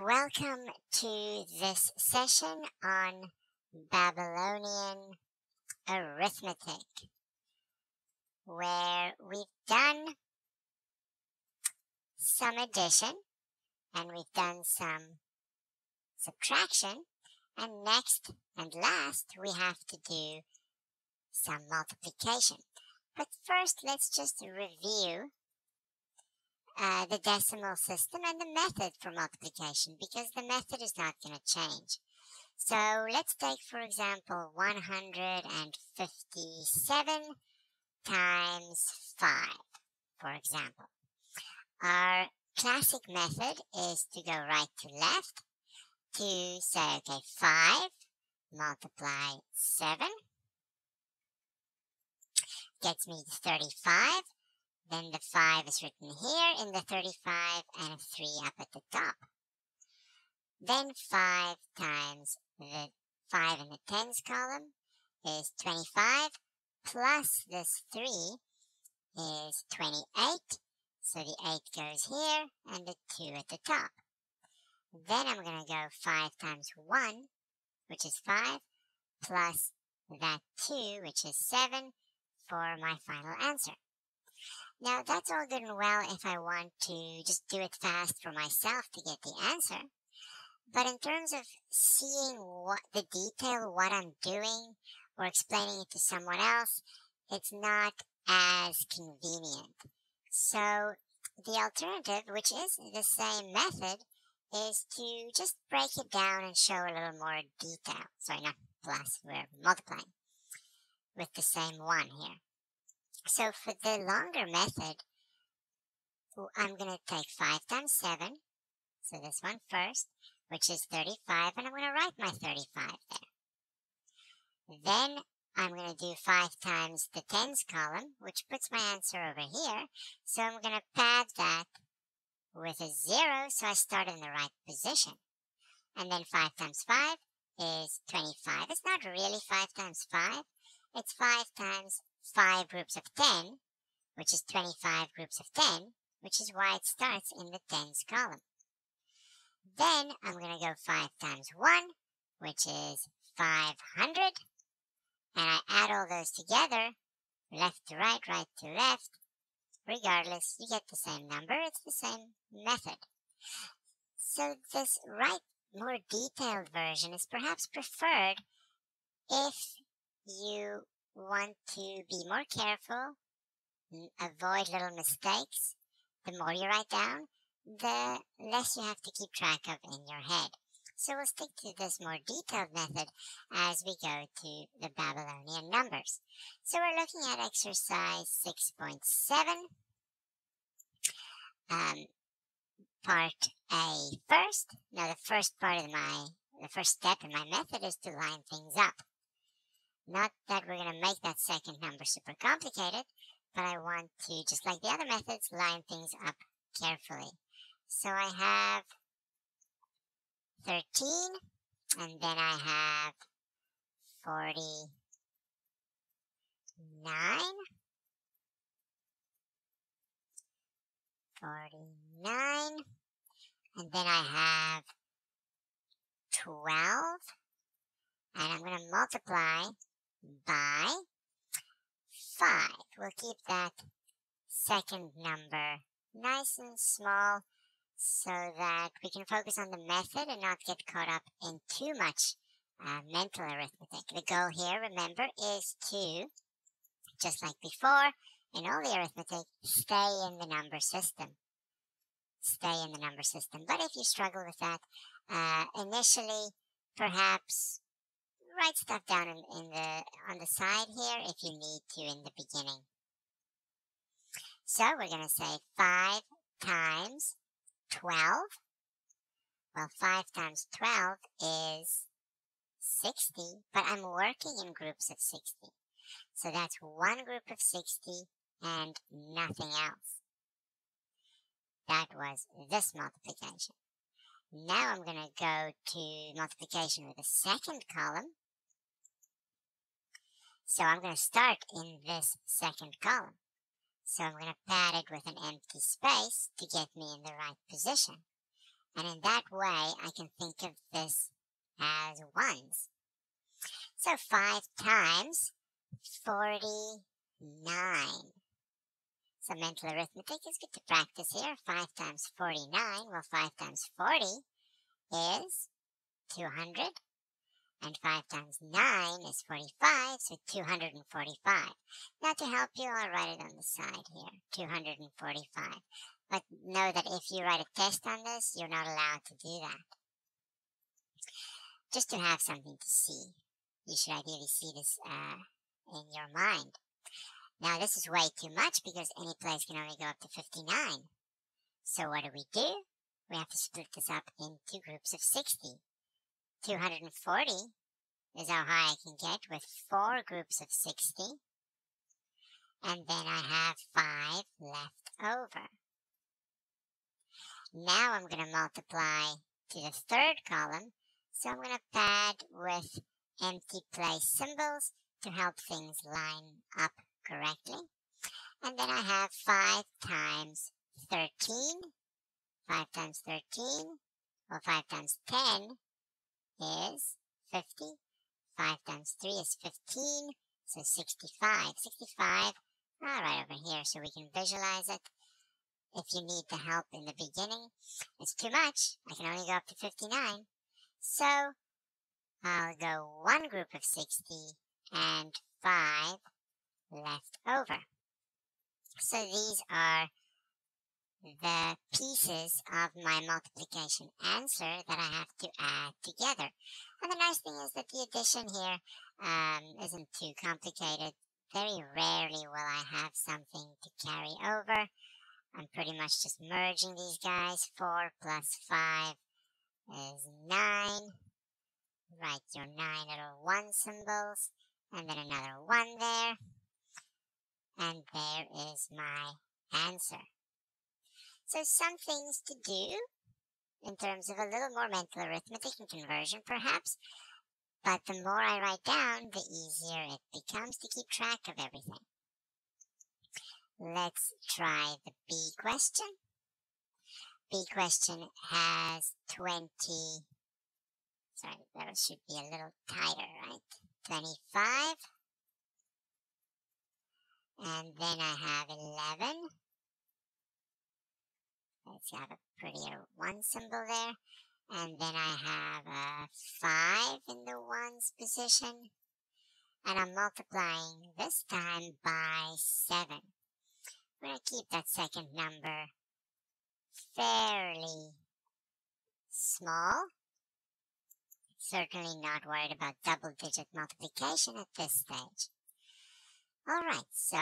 welcome to this session on Babylonian arithmetic, where we've done some addition and we've done some subtraction, and next and last we have to do some multiplication. But first, let's just review uh, the decimal system and the method for multiplication because the method is not going to change. So let's take, for example, 157 times 5, for example. Our classic method is to go right to left to say, okay, 5 multiply 7 gets me 35 then the 5 is written here in the 35 and a 3 up at the top. Then 5 times the 5 in the tens column is 25 plus this 3 is 28. So the 8 goes here and the 2 at the top. Then I'm going to go 5 times 1, which is 5, plus that 2, which is 7, for my final answer. Now that's all good and well if I want to just do it fast for myself to get the answer. But in terms of seeing what the detail, what I'm doing, or explaining it to someone else, it's not as convenient. So the alternative, which is the same method, is to just break it down and show a little more detail. Sorry, not plus, we're multiplying with the same one here. So for the longer method, I'm going to take 5 times 7, so this one first, which is 35, and I'm going to write my 35 there. Then I'm going to do 5 times the tens column, which puts my answer over here, so I'm going to pad that with a 0, so I start in the right position. And then 5 times 5 is 25. It's not really 5 times 5, it's 5 times 5 groups of 10, which is 25 groups of 10, which is why it starts in the tens column. Then I'm going to go 5 times 1, which is 500, and I add all those together, left to right, right to left. Regardless, you get the same number, it's the same method. So this right, more detailed version is perhaps preferred if you want to be more careful, avoid little mistakes. The more you write down, the less you have to keep track of in your head. So we'll stick to this more detailed method as we go to the Babylonian numbers. So we're looking at exercise 6.7, um, part A first. Now the first part of my, the first step in my method is to line things up. Not that we're going to make that second number super complicated, but I want to, just like the other methods, line things up carefully. So I have 13, and then I have 49, Forty-nine, and then I have 12, and I'm going to multiply by 5. We'll keep that second number nice and small so that we can focus on the method and not get caught up in too much uh, mental arithmetic. The goal here, remember, is to, just like before, in all the arithmetic, stay in the number system. Stay in the number system. But if you struggle with that, uh, initially, perhaps write stuff down in, in the on the side here if you need to in the beginning. So we're going to say 5 times 12. Well, 5 times 12 is 60, but I'm working in groups of 60. So that's one group of 60 and nothing else. That was this multiplication. Now I'm going to go to multiplication with the second column. So I'm going to start in this second column. So I'm going to pad it with an empty space to get me in the right position. And in that way, I can think of this as ones. So 5 times 49. So mental arithmetic is good to practice here. 5 times 49, well 5 times 40 is 200. And 5 times 9 is 45, so 245. Now to help you, I'll write it on the side here, 245. But know that if you write a test on this, you're not allowed to do that. Just to have something to see. You should ideally see this uh, in your mind. Now this is way too much because any place can only go up to 59. So what do we do? We have to split this up into groups of 60. 240 is how high I can get with four groups of 60. And then I have five left over. Now I'm going to multiply to the third column. So I'm going to pad with empty place symbols to help things line up correctly. And then I have 5 times 13. 5 times 13, or 5 times 10 is 50. 5 times 3 is 15, so 65. 65, all right over here so we can visualize it. If you need the help in the beginning, it's too much. I can only go up to 59. So I'll go one group of 60 and 5 left over. So these are the pieces of my multiplication answer that I have to add together. And the nice thing is that the addition here um, isn't too complicated. Very rarely will I have something to carry over. I'm pretty much just merging these guys. 4 plus 5 is 9. Write your 9 little 1 symbols. And then another 1 there. And there is my answer. So some things to do in terms of a little more mental arithmetic and conversion perhaps. But the more I write down, the easier it becomes to keep track of everything. Let's try the B question. B question has 20, sorry, that should be a little tighter, right? 25. And then I have 11. Let's have a prettier uh, one symbol there. And then I have a 5 in the ones position. And I'm multiplying this time by 7. We're going to keep that second number fairly small. Certainly not worried about double digit multiplication at this stage. Alright, so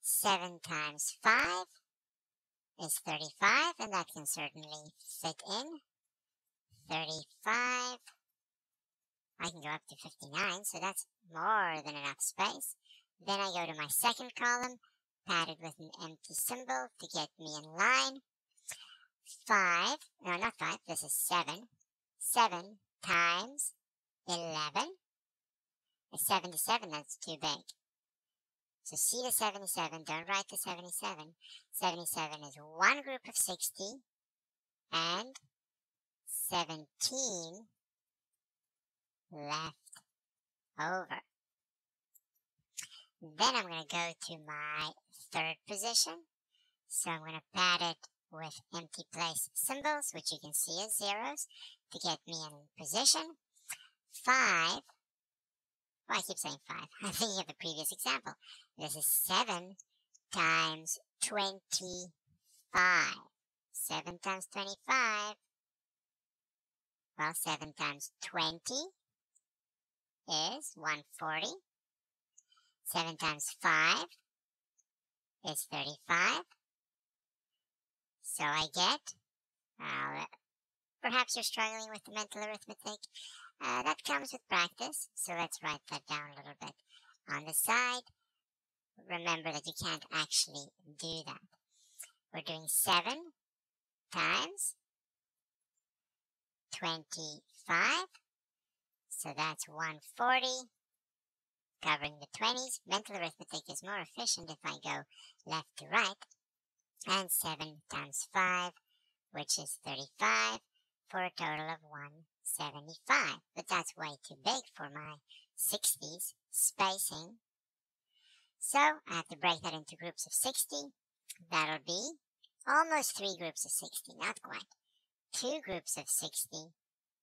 7 times 5 is 35, and that can certainly fit in. 35. I can go up to 59, so that's more than enough space. Then I go to my second column, padded with an empty symbol to get me in line. 5, no, not 5, this is 7. 7 times 11 is 77, that's too big. So see the 77, don't write the 77. 77 is one group of 60 and 17 left over. Then I'm going to go to my third position. So I'm going to pad it with empty place symbols, which you can see as zeros, to get me in position. Five well, I keep saying 5. I'm thinking of the previous example. This is 7 times 25. 7 times 25. Well, 7 times 20 is 140. 7 times 5 is 35. So I get, uh, perhaps you're struggling with the mental arithmetic. Uh, that comes with practice, so let's write that down a little bit. On the side, remember that you can't actually do that. We're doing 7 times 25, so that's 140, covering the 20s. Mental arithmetic is more efficient if I go left to right, and 7 times 5 which is 35, for a total of 175. But that's way too big for my 60s spacing. So I have to break that into groups of 60. That'll be almost three groups of 60, not quite. Two groups of 60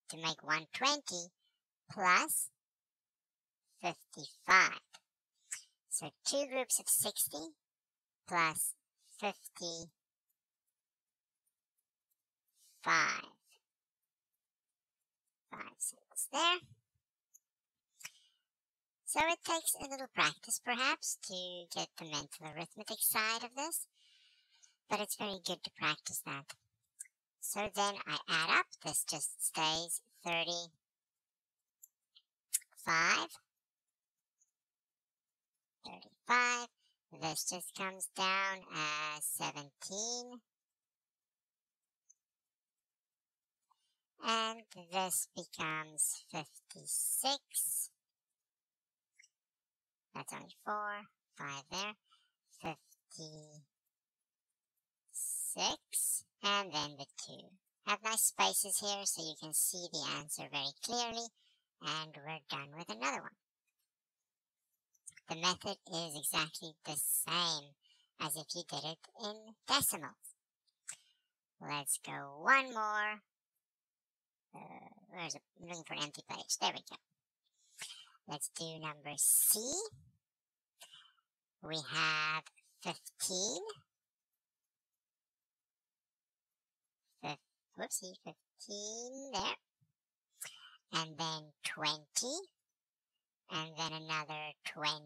to make 120 plus 55. So two groups of 60 plus 55. Five cents there. So it takes a little practice perhaps to get the mental arithmetic side of this, but it's very good to practice that. So then I add up, this just stays 35. Thirty-five. This just comes down as seventeen. And this becomes fifty-six. That's only four, five there. Fifty-six. And then the two. Have nice spaces here so you can see the answer very clearly. And we're done with another one. The method is exactly the same as if you did it in decimals. Let's go one more. Uh, where's it? I'm looking for an empty page. There we go. Let's do number C. We have 15. Fif whoopsie, 15 there. And then 20 and then another 20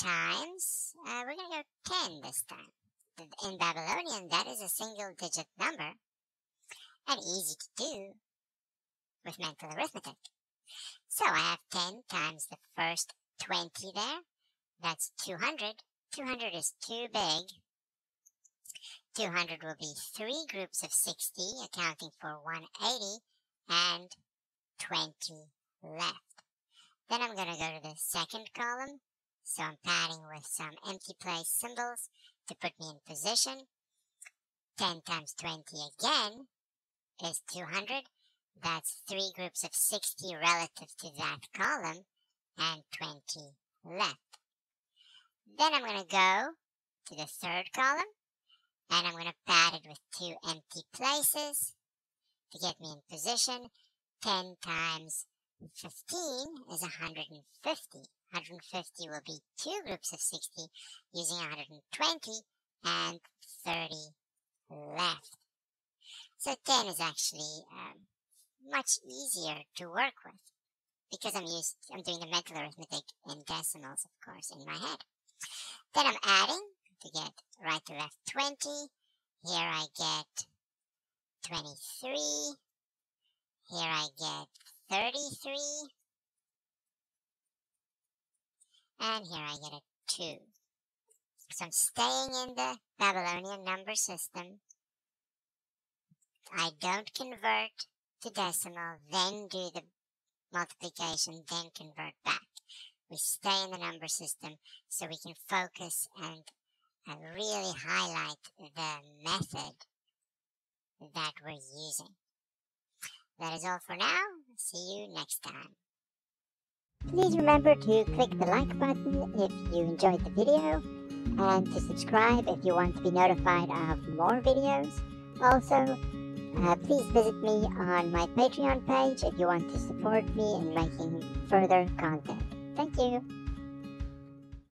times, uh, we're going to go 10 this time. In Babylonian, that is a single digit number and easy to do with mental arithmetic. So I have 10 times the first 20 there. That's 200. 200 is too big. 200 will be three groups of 60, accounting for 180, and 20 left. Then I'm going to go to the second column. So I'm padding with some empty place symbols to put me in position. 10 times 20 again is 200. That's three groups of 60 relative to that column and 20 left. Then I'm going to go to the third column and I'm going to pad it with two empty places to get me in position. 10 times 15 is 150. 150 will be two groups of 60 using 120 and 30 left. So 10 is actually um, much easier to work with because I'm used, I'm doing the mental arithmetic in decimals, of course, in my head. Then I'm adding to get right to left 20. Here I get 23. Here I get 33. And here I get a 2. So I'm staying in the Babylonian number system. I don't convert to decimal, then do the multiplication, then convert back. We stay in the number system so we can focus and, really highlight the method that we're using. That is all for now. See you next time. Please remember to click the like button if you enjoyed the video and to subscribe if you want to be notified of more videos. Also, uh, please visit me on my Patreon page if you want to support me in making further content. Thank you.